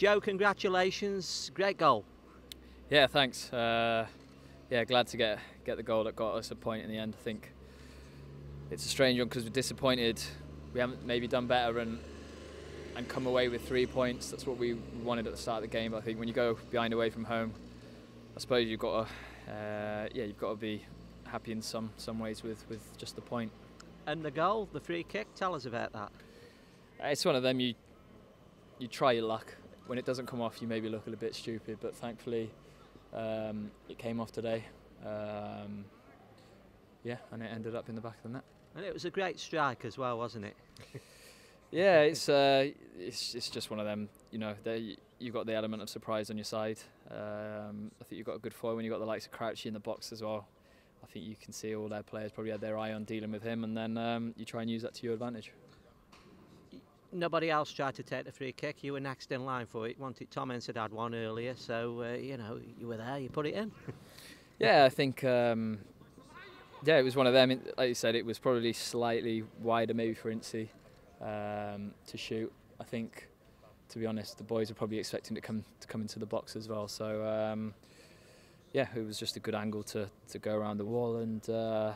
Joe, congratulations, great goal. Yeah, thanks. Uh, yeah, glad to get get the goal that got us a point in the end. I think it's a strange one because we're disappointed. We haven't maybe done better and and come away with three points. That's what we wanted at the start of the game. But I think when you go behind away from home, I suppose you've got to uh, yeah you've got to be happy in some some ways with with just the point. And the goal, the free kick, tell us about that. It's one of them you you try your luck. When it doesn't come off, you maybe look a little bit stupid, but thankfully um, it came off today. Um, yeah, and it ended up in the back of the net. And it was a great strike as well, wasn't it? yeah, it's uh, it's it's just one of them. You know, they, you've got the element of surprise on your side. Um, I think you've got a good foil when you've got the likes of Crouchy in the box as well. I think you can see all their players probably had their eye on dealing with him, and then um, you try and use that to your advantage. Nobody else tried to take the free kick. You were next in line for it. Wanted Tom Ince had had one earlier, so uh, you know you were there. You put it in. yeah, I think um, yeah, it was one of them. Like you said, it was probably slightly wider maybe for Incy um, to shoot. I think, to be honest, the boys were probably expecting to come to come into the box as well. So um, yeah, it was just a good angle to to go around the wall, and uh,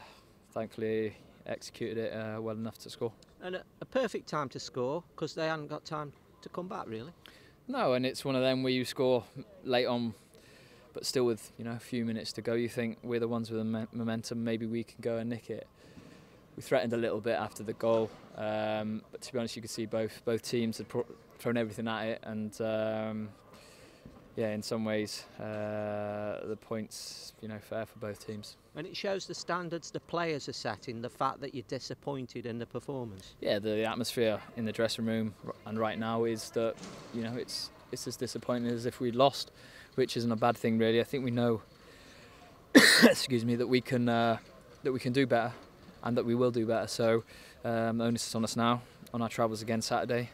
thankfully executed it uh, well enough to score. And a, a perfect time to score because they hadn't got time to come back really. No, and it's one of them where you score late on, but still with you know a few minutes to go. You think we're the ones with the momentum. Maybe we can go and nick it. We threatened a little bit after the goal, um, but to be honest, you could see both both teams had thrown everything at it, and um, yeah, in some ways, uh, the points, you know, fair for both teams. And it shows the standards the players are setting, the fact that you're disappointed in the performance. Yeah, the, atmosphere in the dressing room and right now is that, you know, it's it's as disappointing as if we'd lost, which isn't a bad thing really. I think we know, excuse me, that we can uh, that we can do better, and that we will do better. So, um, the onus is on us now on our travels again Saturday.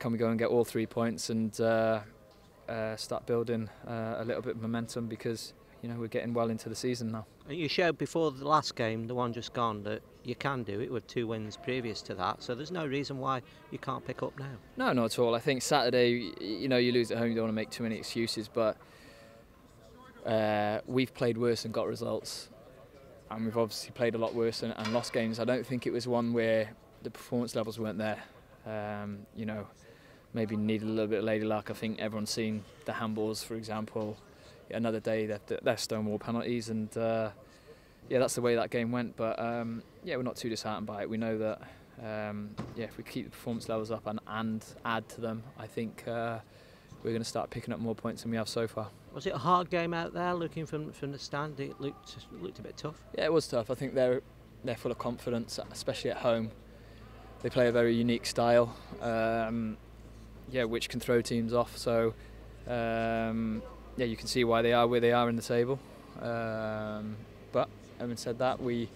Can we go and get all three points and? Uh, uh, start building uh, a little bit of momentum because you know we're getting well into the season now. You showed before the last game, the one just gone, that you can do it with two wins previous to that. So there's no reason why you can't pick up now. No, not at all. I think Saturday, you know, you lose at home, you don't want to make too many excuses, but uh, we've played worse and got results, and we've obviously played a lot worse and, and lost games. I don't think it was one where the performance levels weren't there. Um, you know, maybe needed a little bit of lady luck. I think everyone's seen the handballs, for example. Another day they're, they're stonewall penalties, and uh, yeah, that's the way that game went. But um, yeah, we're not too disheartened by it. We know that um, yeah, if we keep the performance levels up and, and add to them, I think uh, we're going to start picking up more points than we have so far. Was it a hard game out there? Looking from from the stand, it looked looked a bit tough. Yeah, it was tough. I think they're they're full of confidence, especially at home. They play a very unique style. Um, yeah, which can throw teams off. So um, yeah, you can see why they are where they are in the table. Um, but having said that, we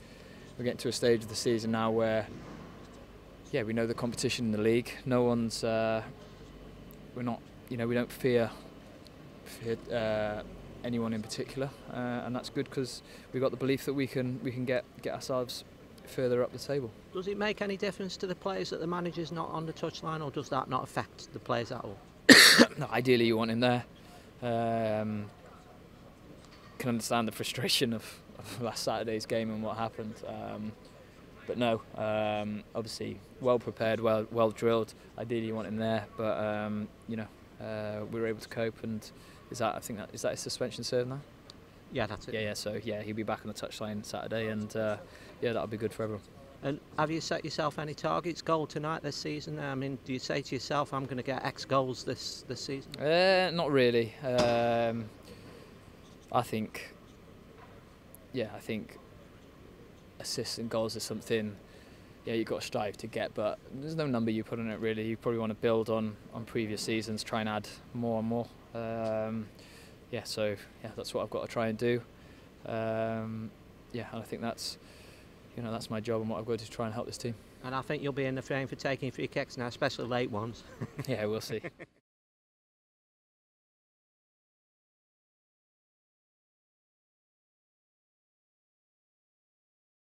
we're getting to a stage of the season now where yeah, we know the competition in the league. No one's uh, we're not you know we don't fear fear uh, anyone in particular, uh, and that's good because we've got the belief that we can we can get get ourselves further up the table. Does it make any difference to the players that the manager's not on the touchline, or does that not affect the players at all? no, ideally, you want him there. Um, can understand the frustration of, of, last Saturday's game and what happened. Um, but no, um, obviously well prepared, well well drilled. Ideally, you want him there, but um, you know uh, we were able to cope. And is that I think that is that a suspension serve now? Yeah, that's it. Yeah, yeah. So yeah, he'll be back on the touchline Saturday, and uh, yeah, that'll be good for everyone. And have you set yourself any targets, goal tonight this season? I mean, do you say to yourself, "I'm going to get X goals this this season"? Uh, not really. Um, I think, yeah, I think assists and goals is something. Yeah, you've got to strive to get, but there's no number you put on it really. You probably want to build on on previous seasons, try and add more and more. Um, yeah, so yeah, that's what I've got to try and do. Um, yeah, and I think that's you know that's my job and what I've got to try and help this team. And I think you'll be in the frame for taking free kicks now, especially late ones. yeah, we'll see.